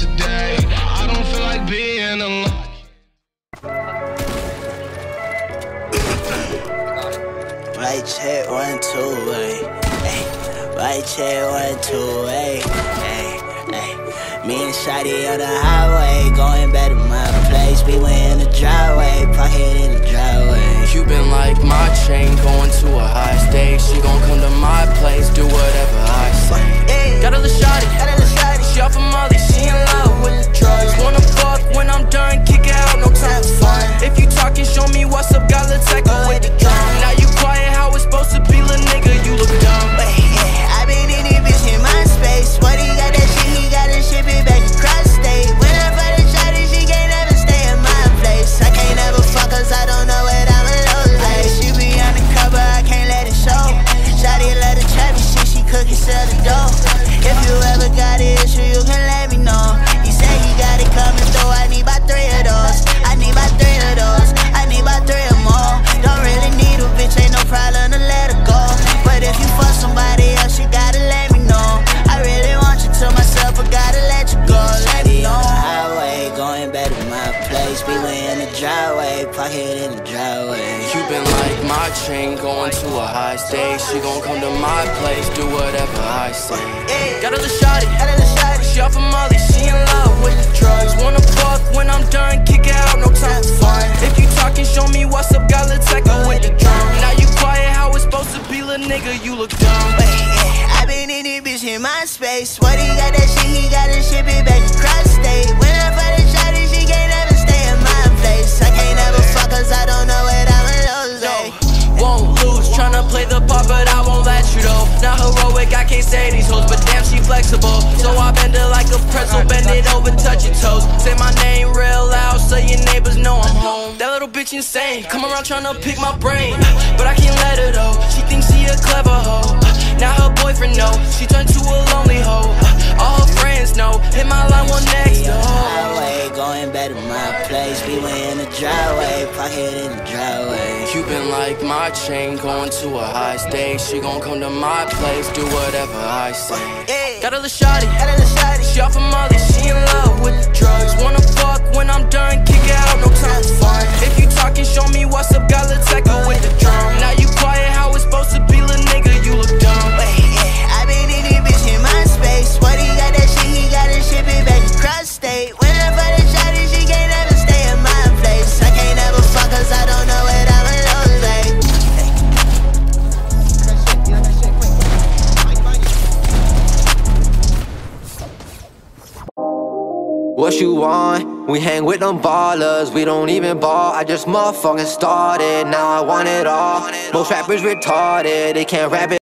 today. I don't feel like being alone. right check, one, two, way. Hey. Right check, one, two, way. Hey. Me and Shotty on the highway, going back to my place. We went in the driveway, pocket in the driveway, pocket in the driveway. Cuban like my chain, going to a high stage. She gon' come to my place, do whatever I say. Got a little shawty, Got a little shawty. she off of Molly, she in love with the drugs. Wanna fuck when I'm done, kick it out, no time for fun. If you talking, show me what's up, got let's echo with the drum. Now you quiet, how it's supposed to be, little nigga, you look dumb. Yeah, I been in this bitch in my space. What he got that shit, he got to ship it back across play the part, but I won't let you though. Not heroic, I can't say these hoes, but damn, she flexible. So I bend it like a pretzel, bend it over, touch your toes. Say my name real loud, so your neighbors know I'm home. That little bitch insane, come around tryna pick my brain, but I can't let her though. She thinks she a clever hoe. Now her boyfriend know, she place. We went in the driveway, pocket in the driveway. Cuban like my chain, going to a high stage. She gon' come to my place, do whatever I say. Yeah. Got a little shawty, Got a little shawty. she off of Molly, she in love with the drugs. What you want? We hang with them ballers, we don't even ball. I just motherfucking started, now I want it all. Most rappers retarded, they can't rap it.